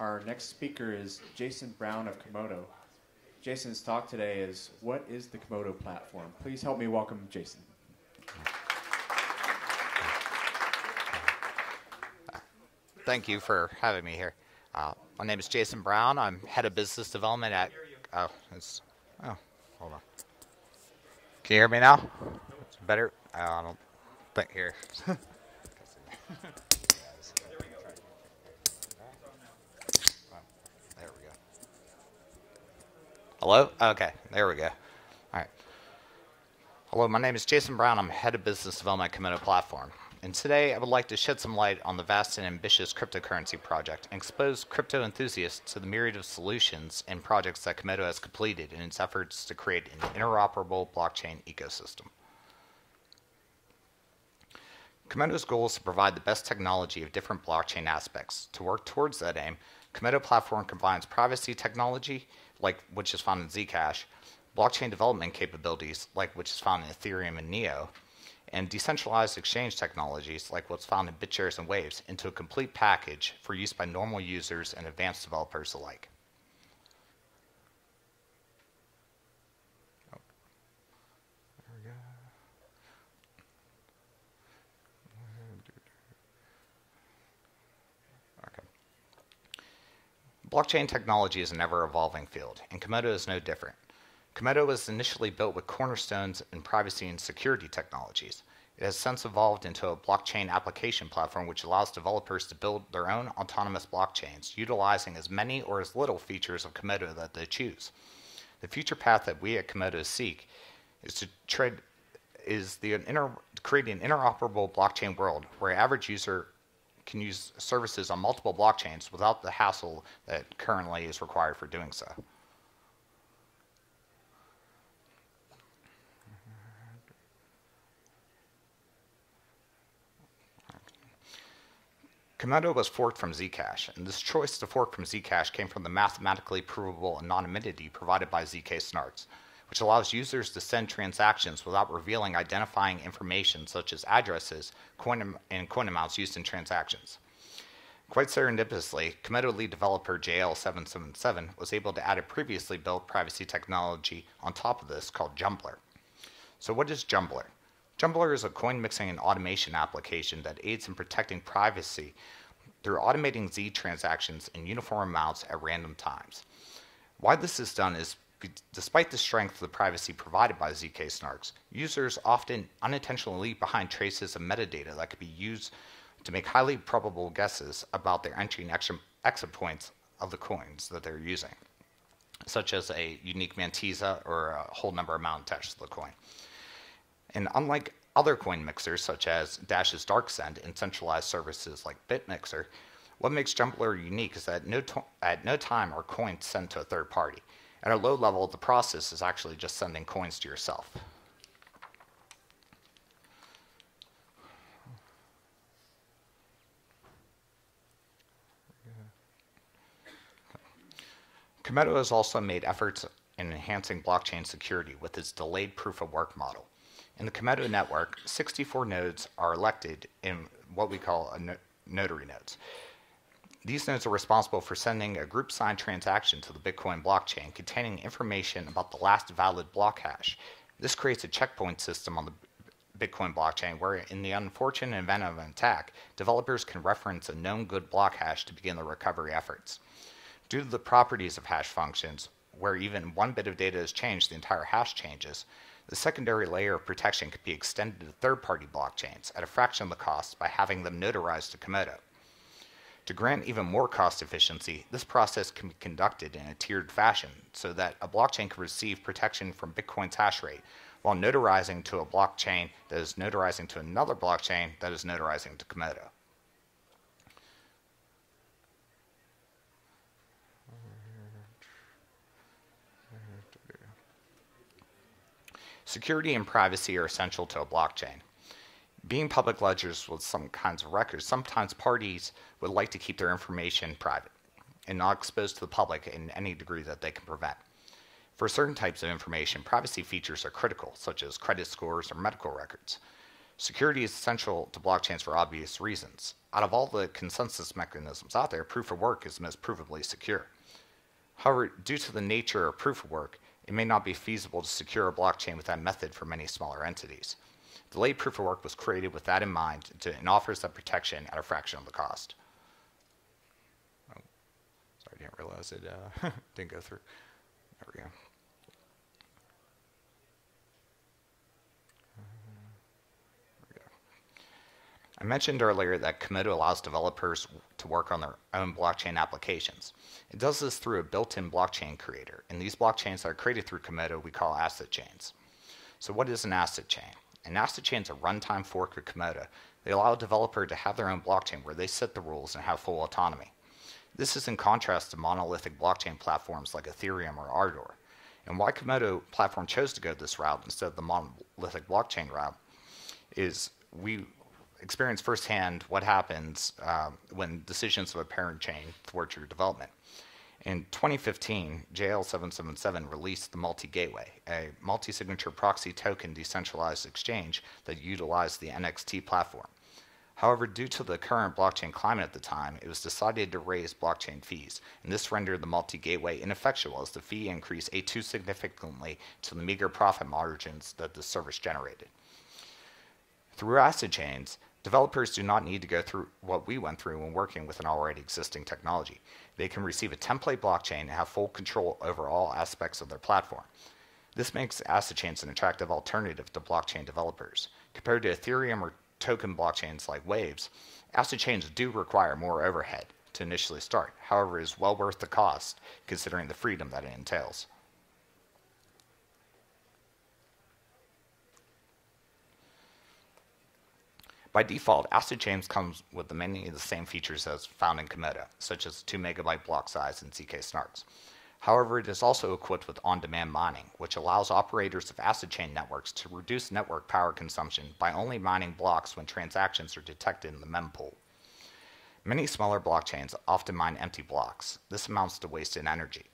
Our next speaker is Jason Brown of Komodo. Jason's talk today is What is the Komodo platform? Please help me welcome Jason. Thank you for having me here. Uh, my name is Jason Brown. I'm head of business development at. Oh, it's, oh, hold on. Can you hear me now? It's better. Oh, I don't think here. There we go. Hello? Okay, there we go. All right. Hello, my name is Jason Brown. I'm head of business development at Komodo Platform. And today I would like to shed some light on the vast and ambitious cryptocurrency project and expose crypto enthusiasts to the myriad of solutions and projects that Komodo has completed in its efforts to create an interoperable blockchain ecosystem. Komodo's goal is to provide the best technology of different blockchain aspects. To work towards that aim, Komodo platform combines privacy technology, like which is found in Zcash, blockchain development capabilities, like which is found in Ethereum and Neo, and decentralized exchange technologies like what's found in BitShares and Waves into a complete package for use by normal users and advanced developers alike. Blockchain technology is an ever evolving field, and Komodo is no different. Komodo was initially built with cornerstones in privacy and security technologies. It has since evolved into a blockchain application platform which allows developers to build their own autonomous blockchains, utilizing as many or as little features of Komodo that they choose. The future path that we at Komodo seek is to tread is the inter, create an interoperable blockchain world where average user can use services on multiple blockchains without the hassle that currently is required for doing so. Komodo was forked from Zcash, and this choice to fork from Zcash came from the mathematically provable anonymity provided by ZK Snarks, which allows users to send transactions without revealing identifying information such as addresses coin and coin amounts used in transactions. Quite serendipitously, Komodo lead developer JL777 was able to add a previously built privacy technology on top of this called Jumblr. So, what is Jumblr? Jumblr is a coin mixing and automation application that aids in protecting privacy through automating Z transactions in uniform amounts at random times. Why this is done is despite the strength of the privacy provided by ZK snarks, users often unintentionally leave behind traces of metadata that could be used to make highly probable guesses about their entry and exit points of the coins that they're using, such as a unique mantissa or a whole number amount attached to the coin. And unlike other coin mixers such as Dash's DarkSend and centralized services like BitMixer, what makes Jumblr unique is that no at no time are coins sent to a third party. At a low level, the process is actually just sending coins to yourself. Komodo has also made efforts in enhancing blockchain security with its delayed proof of work model. In the Komodo network, 64 nodes are elected in what we call no notary nodes. These nodes are responsible for sending a group signed transaction to the Bitcoin blockchain containing information about the last valid block hash. This creates a checkpoint system on the Bitcoin blockchain where, in the unfortunate event of an attack, developers can reference a known good block hash to begin the recovery efforts. Due to the properties of hash functions, where even one bit of data is changed, the entire hash changes, the secondary layer of protection could be extended to third-party blockchains at a fraction of the cost by having them notarized to Komodo. To grant even more cost efficiency, this process can be conducted in a tiered fashion so that a blockchain can receive protection from Bitcoin's hash rate while notarizing to a blockchain that is notarizing to another blockchain that is notarizing to Komodo. Security and privacy are essential to a blockchain. Being public ledgers with some kinds of records, sometimes parties would like to keep their information private and not exposed to the public in any degree that they can prevent. For certain types of information, privacy features are critical, such as credit scores or medical records. Security is essential to blockchains for obvious reasons. Out of all the consensus mechanisms out there, proof of work is most provably secure. However, due to the nature of proof of work, it may not be feasible to secure a blockchain with that method for many smaller entities. Delayed proof of work was created with that in mind to, and offers that protection at a fraction of the cost. Oh, sorry, I didn't realize it uh, didn't go through. There we go. I mentioned earlier that Komodo allows developers to work on their own blockchain applications. It does this through a built-in blockchain creator, and these blockchains that are created through Komodo we call asset chains. So what is an asset chain? An asset chain is a runtime fork of Komodo. They allow a developer to have their own blockchain where they set the rules and have full autonomy. This is in contrast to monolithic blockchain platforms like Ethereum or Ardor. And why Komodo platform chose to go this route instead of the monolithic blockchain route is we experience firsthand what happens uh, when decisions of a parent chain thwart your development. In 2015, JL777 released the Multi Gateway, a multi signature proxy token decentralized exchange that utilized the NXT platform. However, due to the current blockchain climate at the time, it was decided to raise blockchain fees, and this rendered the multi gateway ineffectual as the fee increase ate too significantly to the meager profit margins that the service generated. Through asset chains, Developers do not need to go through what we went through when working with an already existing technology. They can receive a template blockchain and have full control over all aspects of their platform. This makes asset chains an attractive alternative to blockchain developers. Compared to Ethereum or token blockchains like Waves, asset chains do require more overhead to initially start. However, it is well worth the cost considering the freedom that it entails. By default, asset chains comes with many of the same features as found in Komodo, such as 2 megabyte block size and ZK snarks. However, it is also equipped with on-demand mining, which allows operators of asset chain networks to reduce network power consumption by only mining blocks when transactions are detected in the mempool. Many smaller blockchains often mine empty blocks. This amounts to wasted energy.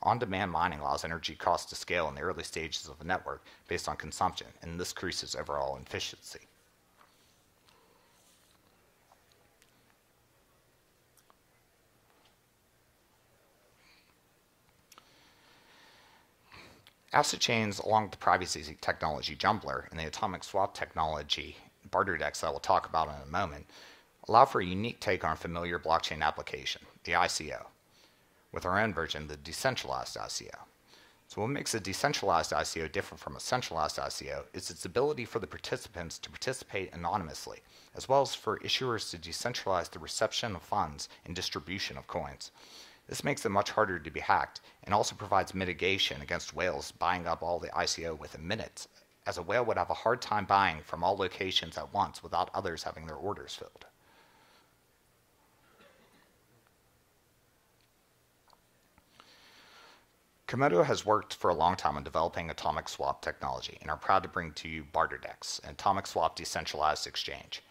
On-demand mining allows energy costs to scale in the early stages of a network based on consumption, and this increases overall efficiency. Asset chains, along with the privacy technology Jumblr and the atomic swap technology BarterDEX that we'll talk about in a moment, allow for a unique take on a familiar blockchain application, the ICO, with our own version, the decentralized ICO. So what makes a decentralized ICO different from a centralized ICO is its ability for the participants to participate anonymously, as well as for issuers to decentralize the reception of funds and distribution of coins. This makes it much harder to be hacked and also provides mitigation against whales buying up all the ICO within minutes, as a whale would have a hard time buying from all locations at once without others having their orders filled. Komodo has worked for a long time on developing atomic swap technology and are proud to bring to you BarterDEX, an atomic swap decentralized exchange.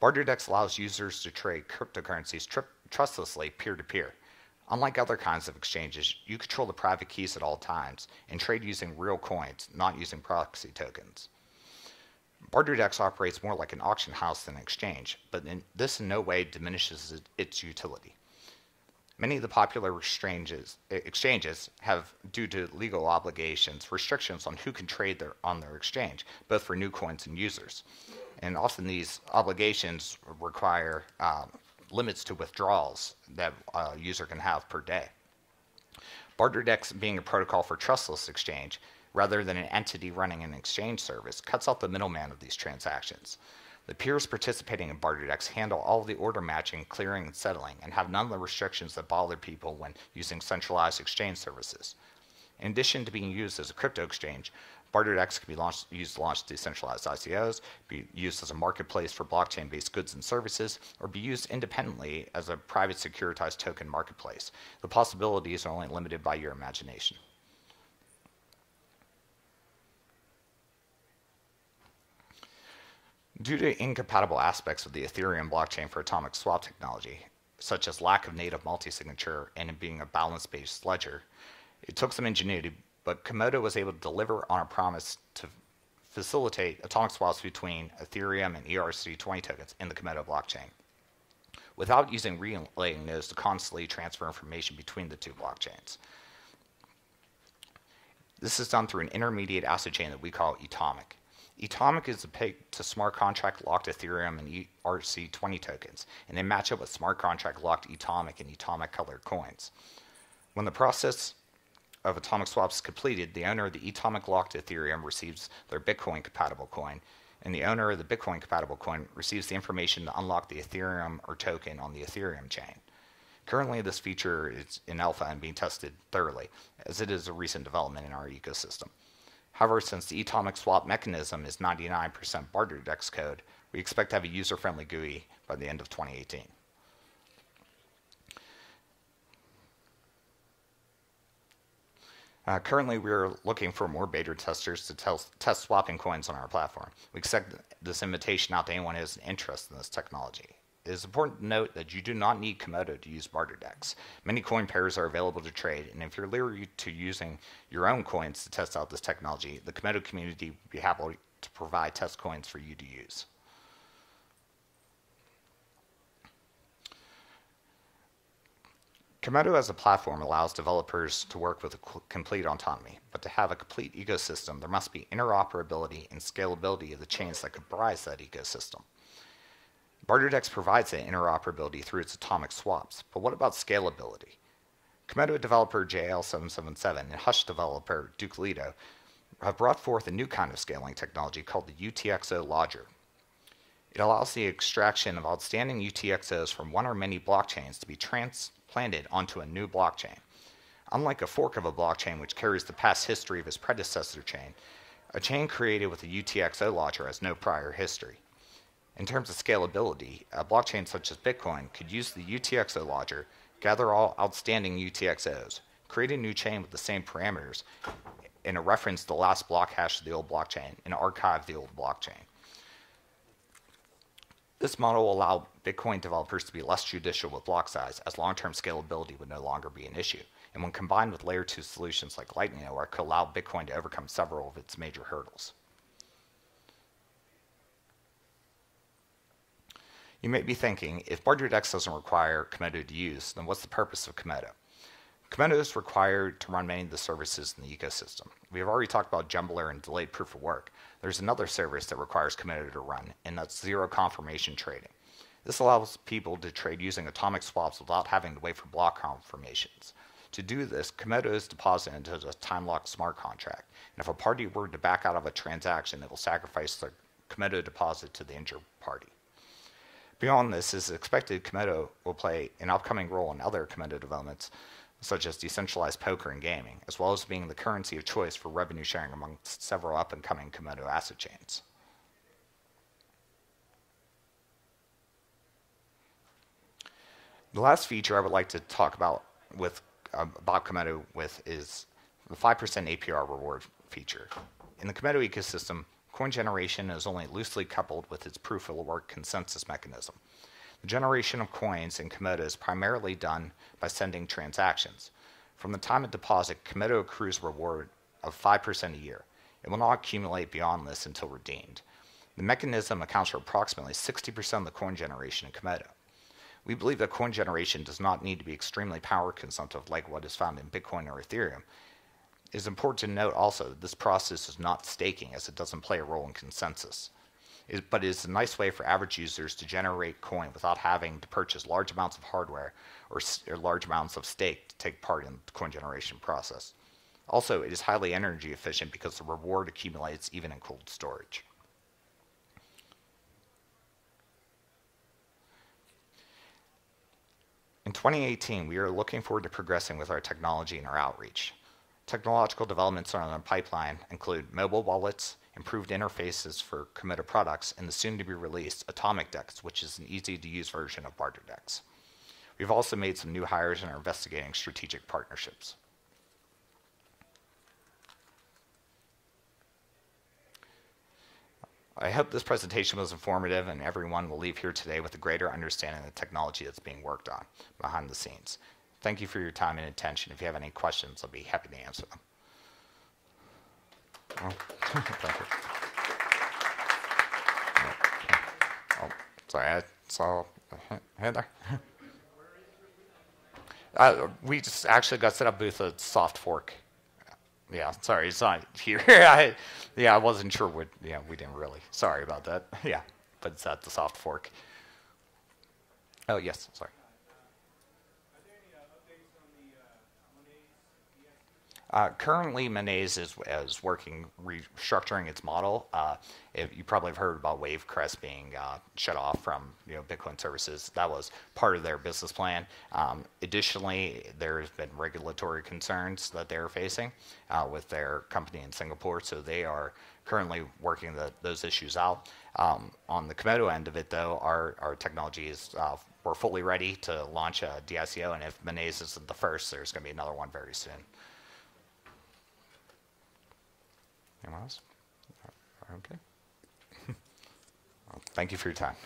BarterDEX allows users to trade cryptocurrencies trustlessly peer to peer Unlike other kinds of exchanges, you control the private keys at all times and trade using real coins, not using proxy tokens. BarterDEX operates more like an auction house than an exchange, but in, this in no way diminishes its utility. Many of the popular exchanges, exchanges have, due to legal obligations, restrictions on who can trade their, on their exchange, both for new coins and users. And often these obligations require um, limits to withdrawals that a user can have per day. BarterDEX being a protocol for trustless exchange, rather than an entity running an exchange service, cuts out the middleman of these transactions. The peers participating in BarterDEX handle all the order matching, clearing, and settling, and have none of the restrictions that bother people when using centralized exchange services. In addition to being used as a crypto exchange, BarterDEX can be launched, used to launch decentralized ICOs, be used as a marketplace for blockchain based goods and services, or be used independently as a private securitized token marketplace. The possibilities are only limited by your imagination. Due to incompatible aspects of the Ethereum blockchain for atomic swap technology, such as lack of native multi-signature and it being a balance-based ledger, it took some ingenuity but Komodo was able to deliver on a promise to facilitate atomic swaps between Ethereum and ERC20 tokens in the Komodo blockchain without using relaying nodes to constantly transfer information between the two blockchains. This is done through an intermediate asset chain that we call ETOMIC. ETOMIC is a peg to smart contract locked Ethereum and ERC20 tokens, and they match up with smart contract locked ETOMIC and ETOMIC colored coins. When the process of atomic swaps completed, the owner of the atomic locked Ethereum receives their Bitcoin compatible coin, and the owner of the Bitcoin compatible coin receives the information to unlock the Ethereum or token on the Ethereum chain. Currently, this feature is in alpha and being tested thoroughly, as it is a recent development in our ecosystem. However, since the atomic swap mechanism is 99% BarterDEX code, we expect to have a user-friendly GUI by the end of 2018. Uh, currently, we are looking for more beta testers to tel- test swapping coins on our platform. We extend this invitation out to anyone who has an interest in this technology. It is important to note that you do not need Komodo to use BarterDEX. Many coin pairs are available to trade, and if you're leery to using your own coins to test out this technology, the Komodo community would be happy to provide test coins for you to use. Komodo as a platform allows developers to work with complete autonomy, but to have a complete ecosystem, there must be interoperability and scalability of the chains that comprise that ecosystem. BarterDEX provides that interoperability through its atomic swaps, but what about scalability? Komodo developer JL777 and Hush developer Duke Leto have brought forth a new kind of scaling technology called the UTXO lodger. It allows the extraction of outstanding UTXOs from one or many blockchains to be transplanted onto a new blockchain. Unlike a fork of a blockchain which carries the past history of its predecessor chain, a chain created with a UTXO lodger has no prior history. In terms of scalability, a blockchain such as Bitcoin could use the UTXO lodger, gather all outstanding UTXOs, create a new chain with the same parameters, and reference the last block hash of the old blockchain, and archive the old blockchain. This model will allow Bitcoin developers to be less judicial with block size, as long term scalability would no longer be an issue. And when combined with layer 2 solutions like Lightning Network, could allow Bitcoin to overcome several of its major hurdles. You may be thinking, if BarterDEX doesn't require Komodo to use, then what's the purpose of Komodo? Komodo is required to run many of the services in the ecosystem. We have already talked about Jumblr and delayed proof of work. There's another service that requires Komodo to run, and that's zero confirmation trading. This allows people to trade using atomic swaps without having to wait for block confirmations. To do this, Komodo is deposited into a time locked smart contract, and if a party were to back out of a transaction, it will sacrifice the Komodo deposit to the injured party. Beyond this, it is expected Komodo will play an upcoming role in other Komodo developments, such as decentralized poker and gaming, as well as being the currency of choice for revenue sharing amongst several up and coming Komodo asset chains. The last feature I would like to talk about with uh, about Komodo with is the 5% APR reward feature. In the Komodo ecosystem, Coin generation is only loosely coupled with its proof of work consensus mechanism. The generation of coins in Komodo is primarily done by sending transactions. From the time of deposit, Komodo accrues reward of 5% a year. It will not accumulate beyond this until redeemed. The mechanism accounts for approximately 60% of the coin generation in Komodo. We believe that coin generation does not need to be extremely power consumptive like what is found in Bitcoin or Ethereum, it is important to note also that this process is not staking as it doesn't play a role in consensus. But it is a nice way for average users to generate coin without having to purchase large amounts of hardware or, or large amounts of stake to take part in the coin generation process. Also, it is highly energy efficient because the reward accumulates even in cold storage. In 2018, we are looking forward to progressing with our technology and our outreach. Technological developments on the pipeline include mobile wallets, improved interfaces for Komodo products, and the soon to be released AtomicDEX, which is an easy to use version of BarterDEX. We've also made some new hires and are investigating strategic partnerships. I hope this presentation was informative and everyone will leave here today with a greater understanding of the technology that's being worked on behind the scenes. Thank you for your time and attention. If you have any questions, I'll be happy to answer them. Oh, thank you. Oh, sorry, I saw uh, Heather. Uh, we just actually got set up with a soft fork. Yeah, sorry, it's not here. I, yeah, I wasn't sure what. Yeah, we didn't really. Sorry about that. Yeah, but it's at the soft fork. Oh yes, sorry. Uh, currently, Monaize is, is working restructuring its model. Uh, if you probably have heard about Wavecrest being uh, shut off from you know Bitcoin services. That was part of their business plan. Um, additionally, there's been regulatory concerns that they're facing uh, with their company in Singapore, so they are currently working the, those issues out. Um, on the Komodo end of it, though, our, our technology is uh, we're fully ready to launch a DICO, and if Monaize isn't the first, there's going to be another one very soon. Anyone else? Okay. Well, Thank you for your time.